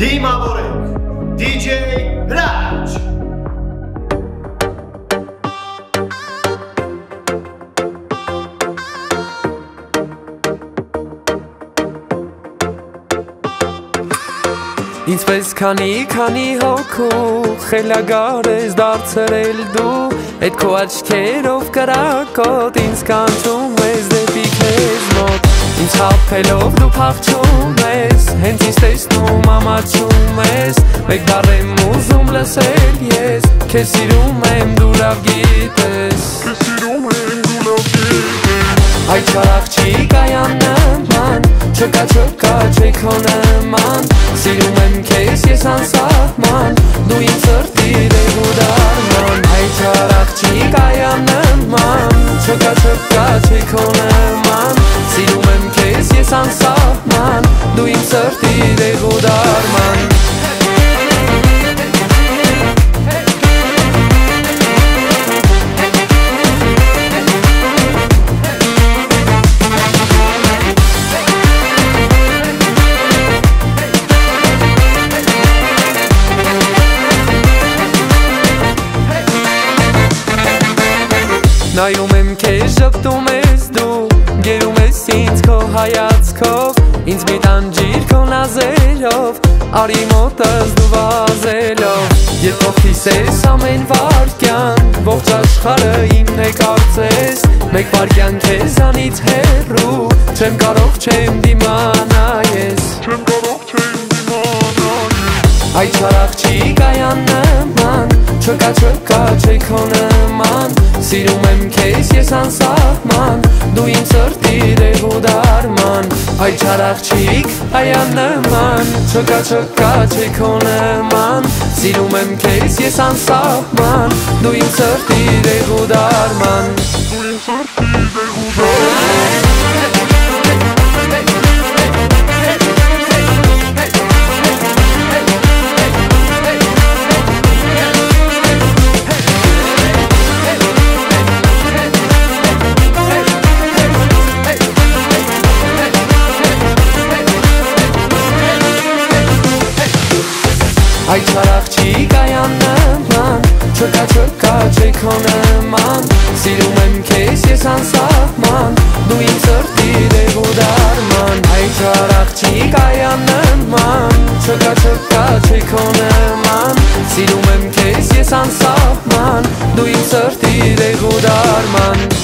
Դիմավորեք DJ Հրաչ Ինչպես քանի քանի հոգու խելագար ես դարձրել դու Այդ քո աչքերով կրակոտ ինձ կանչում ես դեպի քեզ մոտ Ինձ հապելով դու փախչում ես Հենց ինձ տեսնում ամաչում ես Մեկ բառ եմ ուզում լսել ես Քեզ սիրում եմ դու լավ գիտես Քեզ սիրում եմ դու լավ գիտես Այդ չարախ չի կայան նման Չկա չկա չի քո նման Սիրում եմ քեզ ես անսահման Դու իմ Նայում եմ քեզ ժպտում ես դու Գերում ես ինձ քո հայացքով Ինձ մի տանջիր քո նազերով Արի մոտս դու վազելով Երբ ողքիս ես ամեն վարկյան Ողջ աշխարը իմն է կարծես Մեկ վարկյան քեզանից հեռու Չեմ կարող չեմ դիմանա ես Չեմ կարող չեմ դիմանալ Այդ չարախ չի կայան նման Չկա չկա չի քո նման Սիրում եմ քեզ ես անսահման Դու իմ սրտի դեղու դարման Այդ չարախ չի կայան նման Չկա չկա չի քո նման Սիրում եմ քեզ ես անսահման Դու իմ սրտի դեղու դարման Դու իմ սրտի դեղու դարման Այ չարախ չի կայանն ման Չկա չկա չեքո նման Սիրում եմ քեզ ես անսահման Դու իմ սրտի դեւ ու դարման Այ չարախ չի կայանն ման Չկա չկա չեքո նման Սիրում եմ քեզ ես անսահման Դու իմ սրտի դեւ ու դարման